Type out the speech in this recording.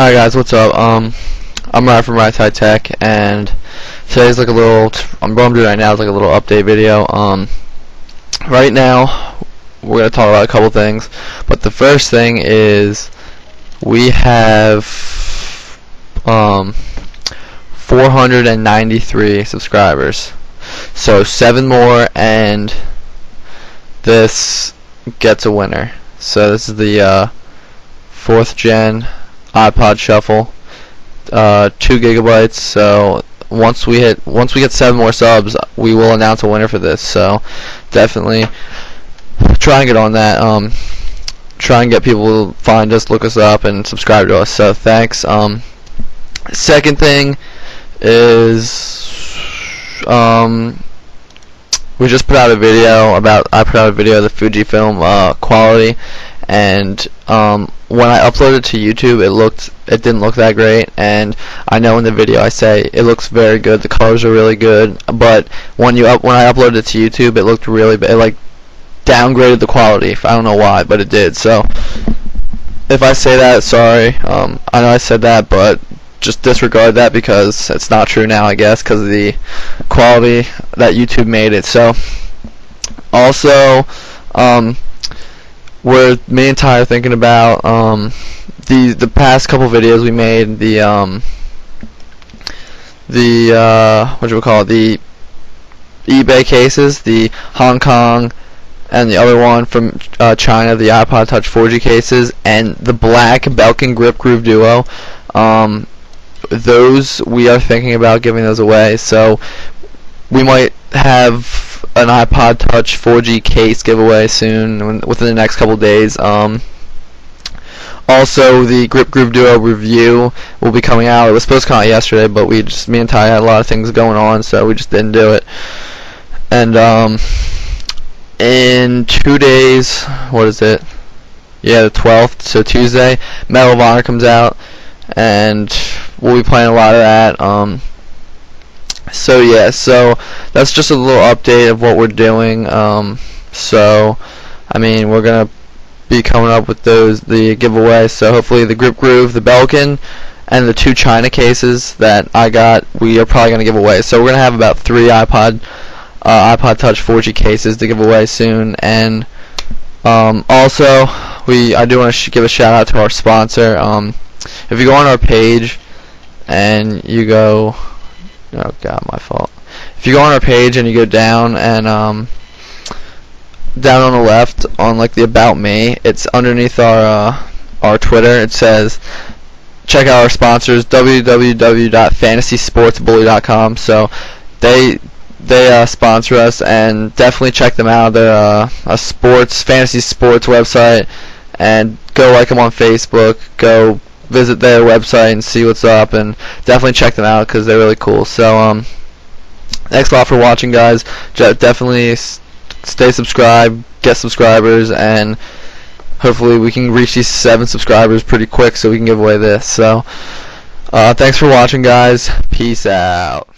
Alright guys, what's up? Um, I'm Ryan from Right Side Tech, and today's like a little, I'm going to do right now is like a little update video. Um, right now, we're going to talk about a couple things, but the first thing is, we have, um, 493 subscribers. So, seven more, and this gets a winner. So, this is the, uh, fourth gen iPod Shuffle, uh, two gigabytes. So once we hit, once we get seven more subs, we will announce a winner for this. So definitely try and get on that. Um, try and get people to find us, look us up, and subscribe to us. So thanks. Um, second thing is um, we just put out a video about I put out a video of the Fujifilm uh, quality and um, when I uploaded to YouTube, it looked it didn't look that great, and I know in the video I say it looks very good. The colors are really good, but when you up when I uploaded it to YouTube, it looked really bad. Like downgraded the quality. I don't know why, but it did. So if I say that, sorry. Um, I know I said that, but just disregard that because it's not true now, I guess, because of the quality that YouTube made it. So also. Um, where me and Ty are thinking about um, the the past couple videos we made, the um, the uh, what do we call it, the eBay cases, the Hong Kong, and the other one from uh, China, the iPod Touch 4G cases, and the black Belkin Grip Groove Duo. Um, those we are thinking about giving those away. So we might have an iPod Touch 4G case giveaway soon, within the next couple days. Um, also, the Grip Groove Duo review will be coming out. It was supposed to come out yesterday, but we just me and Ty had a lot of things going on, so we just didn't do it. And um, in two days, what is it? Yeah, the 12th, so Tuesday, Medal of Honor comes out, and we'll be playing a lot of that. Um, so yeah, so that's just a little update of what we're doing. Um, so I mean, we're gonna be coming up with those the giveaway. So hopefully the Grip Groove, the Belkin, and the two China cases that I got, we are probably gonna give away. So we're gonna have about three iPod uh, iPod Touch 4G cases to give away soon, and um, also we I do want to give a shout out to our sponsor. Um, if you go on our page and you go Oh god, my fault. If you go on our page and you go down and um, down on the left on like the about me, it's underneath our uh, our Twitter. It says check out our sponsors www.fantasysportsbully.com. So they they uh, sponsor us and definitely check them out. They're uh, a sports fantasy sports website and go like them on Facebook. Go visit their website and see what's up, and definitely check them out because they're really cool. So, um, thanks a lot for watching, guys. definitely stay subscribed, get subscribers, and hopefully we can reach these seven subscribers pretty quick so we can give away this. So, uh, thanks for watching, guys. Peace out.